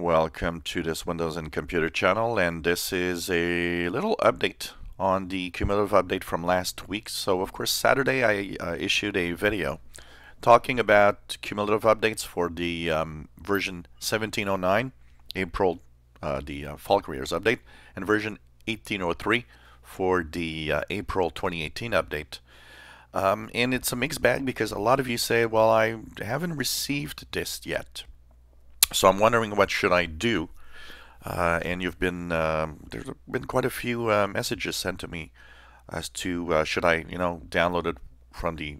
Welcome to this Windows and Computer channel and this is a little update on the cumulative update from last week. So of course Saturday I uh, issued a video talking about cumulative updates for the um, version 1709 April uh, the uh, Fall Creators update and version 1803 for the uh, April 2018 update. Um, and it's a mixed bag because a lot of you say well I haven't received this yet so I'm wondering what should I do. Uh, and you've been um, there's been quite a few uh, messages sent to me as to uh, should I you know download it from the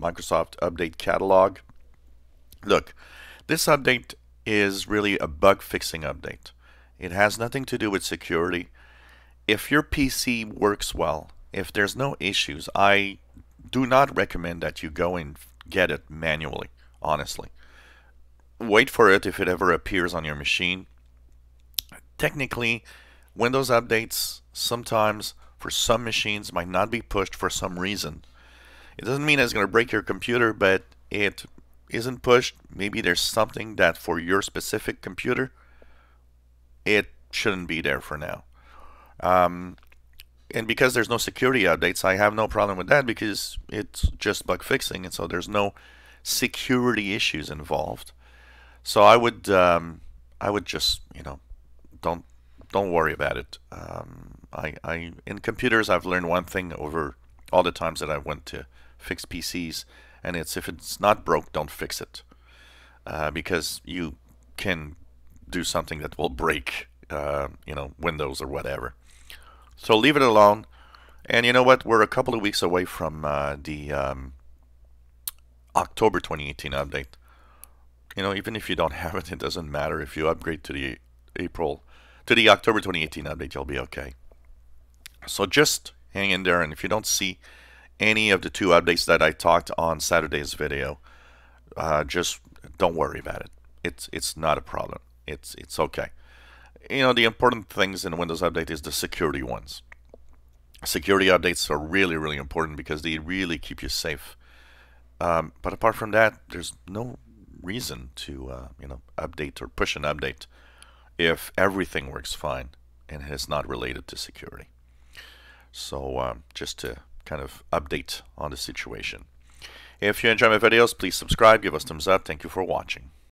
Microsoft Update Catalog. Look, this update is really a bug fixing update. It has nothing to do with security. If your PC works well, if there's no issues, I do not recommend that you go and get it manually, honestly wait for it if it ever appears on your machine. Technically, Windows updates sometimes for some machines might not be pushed for some reason. It doesn't mean it's going to break your computer, but it isn't pushed. Maybe there's something that for your specific computer, it shouldn't be there for now. Um, and because there's no security updates, I have no problem with that because it's just bug fixing, and so there's no security issues involved. So I would um, I would just you know don't don't worry about it. Um, I, I in computers I've learned one thing over all the times that I went to fix PCs, and it's if it's not broke, don't fix it, uh, because you can do something that will break uh, you know Windows or whatever. So leave it alone. And you know what? We're a couple of weeks away from uh, the um, October 2018 update you know, even if you don't have it, it doesn't matter. If you upgrade to the April, to the October 2018 update, you'll be okay. So just hang in there, and if you don't see any of the two updates that I talked on Saturday's video, uh, just don't worry about it. It's it's not a problem. It's it's okay. You know, the important things in Windows Update is the security ones. Security updates are really, really important because they really keep you safe. Um, but apart from that, there's no reason to uh, you know update or push an update if everything works fine and it's not related to security. So um, just to kind of update on the situation. If you enjoy my videos, please subscribe, give us thumbs up. Thank you for watching.